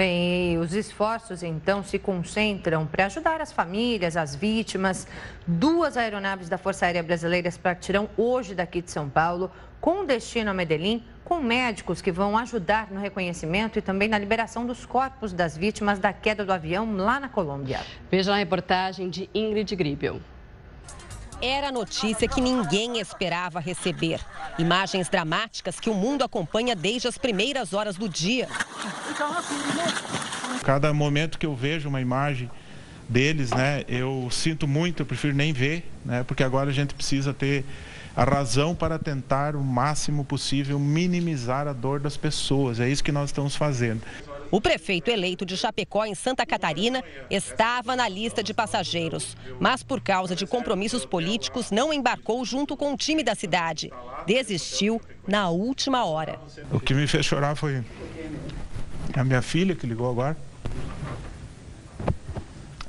Bem, os esforços então se concentram para ajudar as famílias, as vítimas. Duas aeronaves da Força Aérea Brasileira partirão hoje daqui de São Paulo com destino a Medellín, com médicos que vão ajudar no reconhecimento e também na liberação dos corpos das vítimas da queda do avião lá na Colômbia. Veja a reportagem de Ingrid Gribel. Era a notícia que ninguém esperava receber. Imagens dramáticas que o mundo acompanha desde as primeiras horas do dia. Cada momento que eu vejo uma imagem deles, né, eu sinto muito, eu prefiro nem ver, né, porque agora a gente precisa ter a razão para tentar o máximo possível minimizar a dor das pessoas. É isso que nós estamos fazendo. O prefeito eleito de Chapecó, em Santa Catarina, estava na lista de passageiros, mas por causa de compromissos políticos não embarcou junto com o time da cidade. Desistiu na última hora. O que me fez chorar foi a minha filha que ligou agora.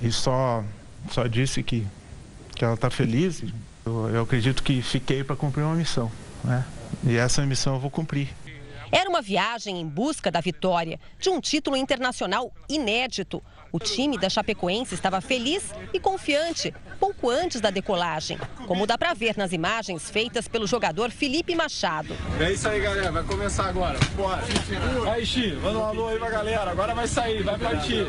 E só, só disse que, que ela está feliz, eu, eu acredito que fiquei para cumprir uma missão, né? E essa missão eu vou cumprir. Era uma viagem em busca da vitória, de um título internacional inédito. O time da Chapecoense estava feliz e confiante, pouco antes da decolagem, como dá para ver nas imagens feitas pelo jogador Felipe Machado. É isso aí, galera. Vai começar agora. Bora. Vai, Xi. Manda um alô aí pra galera. Agora vai sair, vai partir.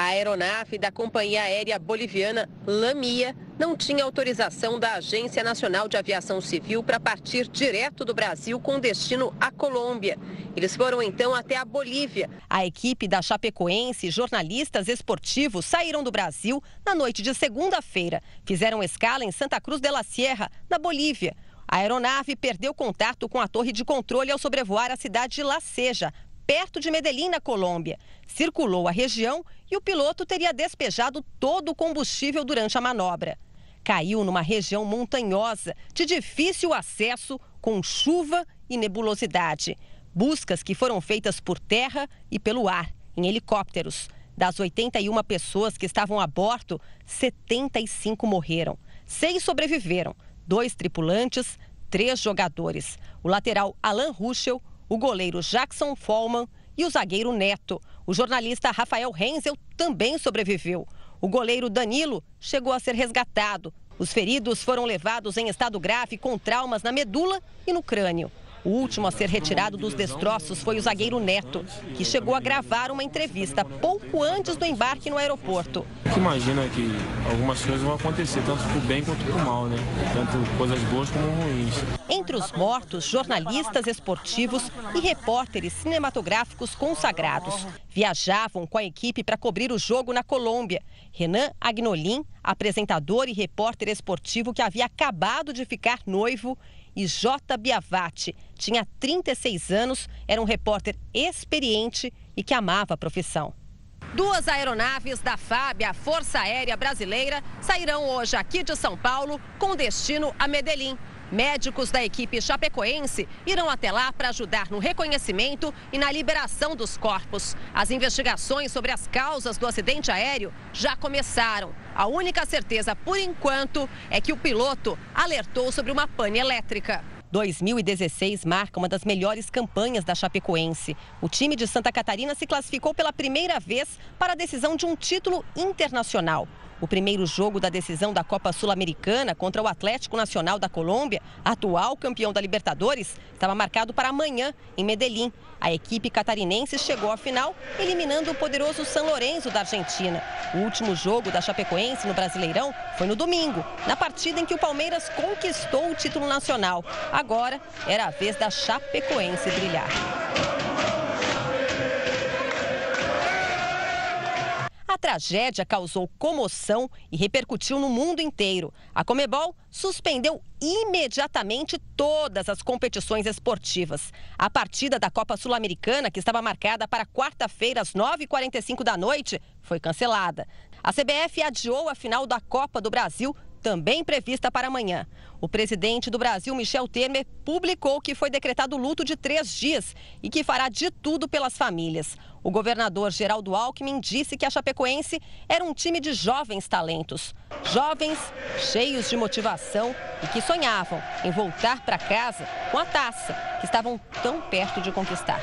A aeronave da companhia aérea boliviana Lamia não tinha autorização da Agência Nacional de Aviação Civil para partir direto do Brasil com destino à Colômbia. Eles foram então até a Bolívia. A equipe da Chapecoense e jornalistas esportivos saíram do Brasil na noite de segunda-feira. Fizeram escala em Santa Cruz de la Sierra, na Bolívia. A aeronave perdeu contato com a torre de controle ao sobrevoar a cidade de La Ceja, perto de Medellín, na Colômbia. Circulou a região e o piloto teria despejado todo o combustível durante a manobra. Caiu numa região montanhosa, de difícil acesso, com chuva e nebulosidade. Buscas que foram feitas por terra e pelo ar, em helicópteros. Das 81 pessoas que estavam a bordo, 75 morreram. Seis sobreviveram: dois tripulantes, três jogadores. O lateral Alan Ruschel, o goleiro Jackson Follman e o zagueiro Neto. O jornalista Rafael Renzel também sobreviveu. O goleiro Danilo chegou a ser resgatado. Os feridos foram levados em estado grave com traumas na medula e no crânio. O último a ser retirado dos destroços foi o zagueiro Neto, que chegou a gravar uma entrevista pouco antes do embarque no aeroporto. Imagina que algumas coisas vão acontecer, tanto para o bem quanto para o mal, né? Tanto coisas boas como ruins. Entre os mortos, jornalistas esportivos e repórteres cinematográficos consagrados. Viajavam com a equipe para cobrir o jogo na Colômbia. Renan Agnolin, apresentador e repórter esportivo que havia acabado de ficar noivo, e J. Biavati. Tinha 36 anos, era um repórter experiente e que amava a profissão. Duas aeronaves da FAB, a Força Aérea Brasileira, sairão hoje aqui de São Paulo com destino a Medellín. Médicos da equipe chapecoense irão até lá para ajudar no reconhecimento e na liberação dos corpos. As investigações sobre as causas do acidente aéreo já começaram. A única certeza, por enquanto, é que o piloto alertou sobre uma pane elétrica. 2016 marca uma das melhores campanhas da Chapecoense. O time de Santa Catarina se classificou pela primeira vez para a decisão de um título internacional. O primeiro jogo da decisão da Copa Sul-Americana contra o Atlético Nacional da Colômbia, atual campeão da Libertadores, estava marcado para amanhã, em Medellín. A equipe catarinense chegou à final, eliminando o poderoso São Lourenço da Argentina. O último jogo da Chapecoense no Brasileirão foi no domingo, na partida em que o Palmeiras conquistou o título nacional. Agora era a vez da Chapecoense brilhar. Tragédia causou comoção e repercutiu no mundo inteiro. A Comebol suspendeu imediatamente todas as competições esportivas. A partida da Copa Sul-Americana, que estava marcada para quarta-feira às 9h45 da noite, foi cancelada. A CBF adiou a final da Copa do Brasil também prevista para amanhã. O presidente do Brasil, Michel Temer, publicou que foi decretado luto de três dias e que fará de tudo pelas famílias. O governador Geraldo Alckmin disse que a Chapecoense era um time de jovens talentos. Jovens cheios de motivação e que sonhavam em voltar para casa com a taça que estavam tão perto de conquistar.